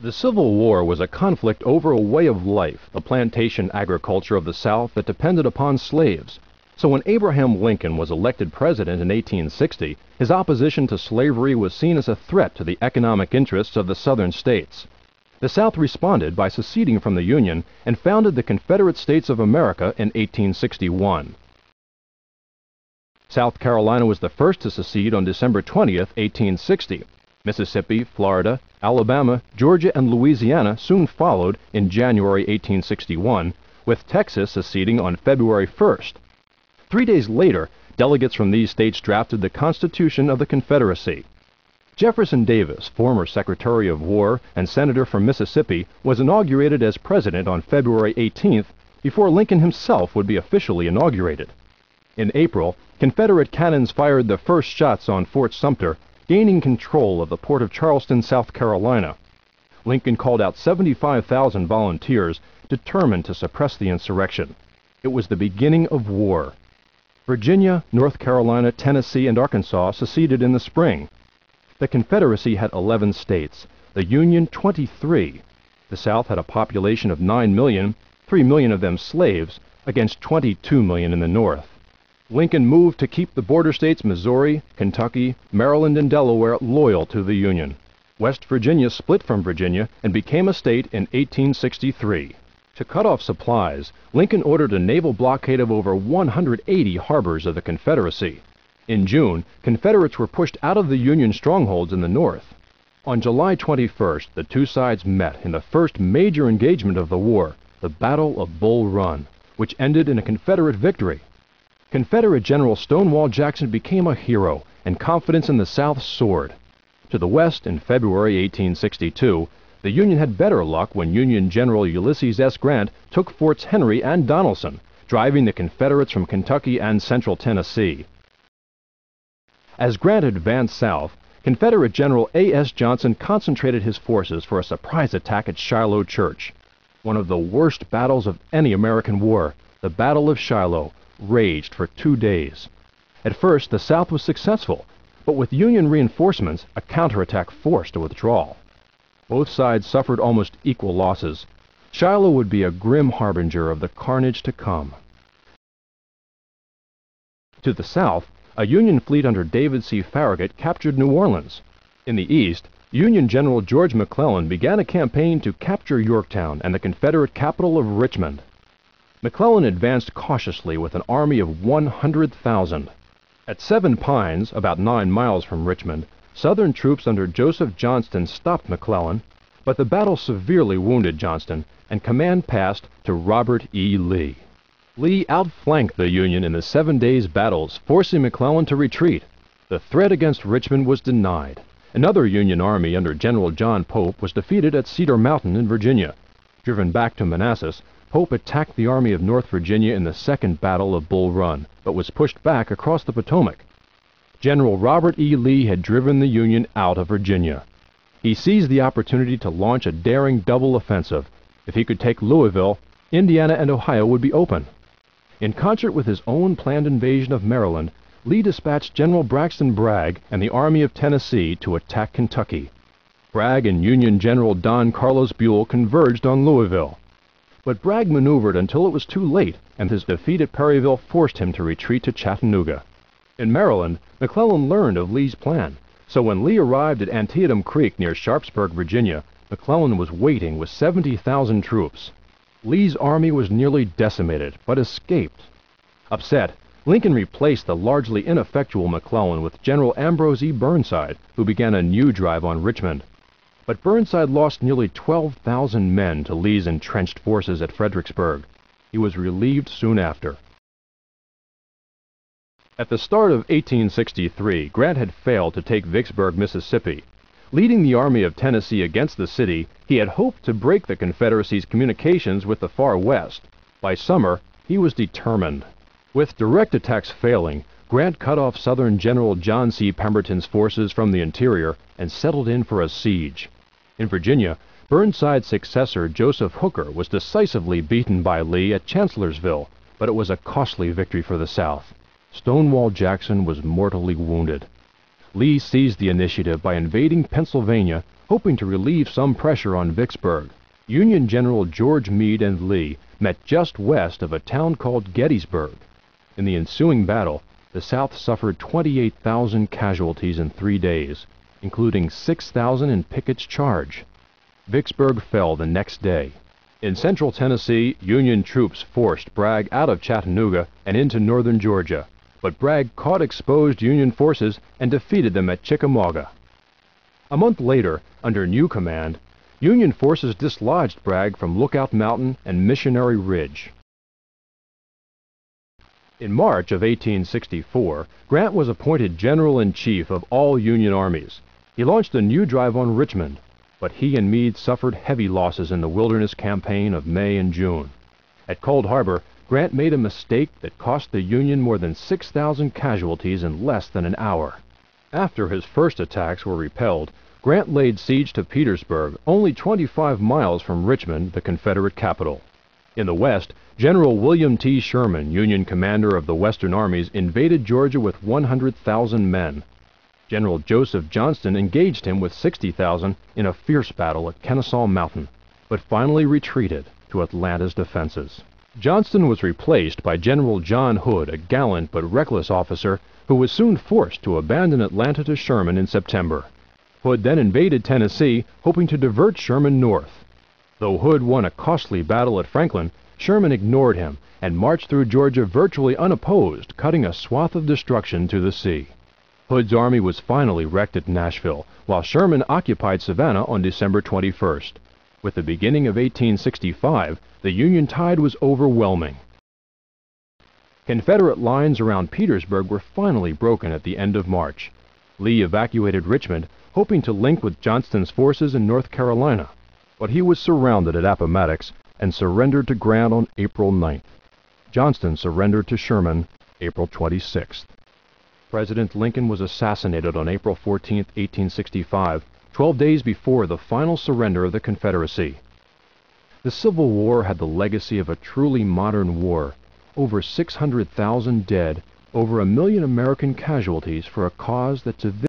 The Civil War was a conflict over a way of life, the plantation agriculture of the South that depended upon slaves. So when Abraham Lincoln was elected president in 1860, his opposition to slavery was seen as a threat to the economic interests of the Southern states. The South responded by seceding from the Union and founded the Confederate States of America in 1861. South Carolina was the first to secede on December 20, 1860. Mississippi, Florida, Alabama, Georgia, and Louisiana soon followed in January 1861, with Texas seceding on February 1st. Three days later, delegates from these states drafted the Constitution of the Confederacy. Jefferson Davis, former Secretary of War and Senator from Mississippi, was inaugurated as President on February 18th before Lincoln himself would be officially inaugurated. In April, Confederate cannons fired the first shots on Fort Sumter gaining control of the port of Charleston, South Carolina. Lincoln called out 75,000 volunteers determined to suppress the insurrection. It was the beginning of war. Virginia, North Carolina, Tennessee, and Arkansas seceded in the spring. The Confederacy had 11 states, the Union 23. The South had a population of 9 million, 3 million of them slaves, against 22 million in the North. Lincoln moved to keep the border states Missouri, Kentucky, Maryland, and Delaware loyal to the Union. West Virginia split from Virginia and became a state in 1863. To cut off supplies, Lincoln ordered a naval blockade of over 180 harbors of the Confederacy. In June, Confederates were pushed out of the Union strongholds in the North. On July 21st, the two sides met in the first major engagement of the war, the Battle of Bull Run, which ended in a Confederate victory. Confederate General Stonewall Jackson became a hero, and confidence in the South soared. To the west, in February 1862, the Union had better luck when Union General Ulysses S. Grant took Forts Henry and Donelson, driving the Confederates from Kentucky and central Tennessee. As Grant advanced south, Confederate General A.S. Johnston concentrated his forces for a surprise attack at Shiloh Church. One of the worst battles of any American war, the Battle of Shiloh, raged for two days. At first, the South was successful, but with Union reinforcements, a counterattack forced a withdrawal. Both sides suffered almost equal losses. Shiloh would be a grim harbinger of the carnage to come. To the south, a Union fleet under David C. Farragut captured New Orleans. In the east, Union General George McClellan began a campaign to capture Yorktown and the Confederate capital of Richmond. McClellan advanced cautiously with an army of 100,000. At Seven Pines, about nine miles from Richmond, Southern troops under Joseph Johnston stopped McClellan, but the battle severely wounded Johnston, and command passed to Robert E. Lee. Lee outflanked the Union in the Seven Days battles, forcing McClellan to retreat. The threat against Richmond was denied. Another Union army under General John Pope was defeated at Cedar Mountain in Virginia. Driven back to Manassas, Pope attacked the Army of North Virginia in the Second Battle of Bull Run, but was pushed back across the Potomac. General Robert E. Lee had driven the Union out of Virginia. He seized the opportunity to launch a daring double offensive. If he could take Louisville, Indiana and Ohio would be open. In concert with his own planned invasion of Maryland, Lee dispatched General Braxton Bragg and the Army of Tennessee to attack Kentucky. Bragg and Union General Don Carlos Buell converged on Louisville. But Bragg maneuvered until it was too late, and his defeat at Perryville forced him to retreat to Chattanooga. In Maryland, McClellan learned of Lee's plan, so when Lee arrived at Antietam Creek near Sharpsburg, Virginia, McClellan was waiting with 70,000 troops. Lee's army was nearly decimated, but escaped. Upset, Lincoln replaced the largely ineffectual McClellan with General Ambrose E. Burnside, who began a new drive on Richmond but Burnside lost nearly 12,000 men to Lee's entrenched forces at Fredericksburg. He was relieved soon after. At the start of 1863, Grant had failed to take Vicksburg, Mississippi. Leading the Army of Tennessee against the city, he had hoped to break the Confederacy's communications with the far west. By summer, he was determined. With direct attacks failing, Grant cut off Southern General John C. Pemberton's forces from the interior and settled in for a siege. In Virginia, Burnside's successor, Joseph Hooker, was decisively beaten by Lee at Chancellorsville, but it was a costly victory for the South. Stonewall Jackson was mortally wounded. Lee seized the initiative by invading Pennsylvania, hoping to relieve some pressure on Vicksburg. Union General George Meade and Lee met just west of a town called Gettysburg. In the ensuing battle, the South suffered 28,000 casualties in three days, including 6,000 in Pickett's charge. Vicksburg fell the next day. In central Tennessee, Union troops forced Bragg out of Chattanooga and into northern Georgia, but Bragg caught exposed Union forces and defeated them at Chickamauga. A month later, under new command, Union forces dislodged Bragg from Lookout Mountain and Missionary Ridge. In March of 1864, Grant was appointed General in Chief of all Union armies. He launched a new drive on Richmond, but he and Meade suffered heavy losses in the Wilderness Campaign of May and June. At Cold Harbor, Grant made a mistake that cost the Union more than 6,000 casualties in less than an hour. After his first attacks were repelled, Grant laid siege to Petersburg, only 25 miles from Richmond, the Confederate capital. In the West, General William T. Sherman, Union commander of the Western armies, invaded Georgia with 100,000 men. General Joseph Johnston engaged him with 60,000 in a fierce battle at Kennesaw Mountain, but finally retreated to Atlanta's defenses. Johnston was replaced by General John Hood, a gallant but reckless officer who was soon forced to abandon Atlanta to Sherman in September. Hood then invaded Tennessee, hoping to divert Sherman north. Though Hood won a costly battle at Franklin, Sherman ignored him and marched through Georgia virtually unopposed, cutting a swath of destruction to the sea. Hood's army was finally wrecked at Nashville, while Sherman occupied Savannah on December 21st. With the beginning of 1865, the Union tide was overwhelming. Confederate lines around Petersburg were finally broken at the end of March. Lee evacuated Richmond, hoping to link with Johnston's forces in North Carolina, but he was surrounded at Appomattox and surrendered to Grant on April 9th. Johnston surrendered to Sherman April 26th. President Lincoln was assassinated on April 14, 1865, 12 days before the final surrender of the Confederacy. The Civil War had the legacy of a truly modern war. Over 600,000 dead, over a million American casualties for a cause that to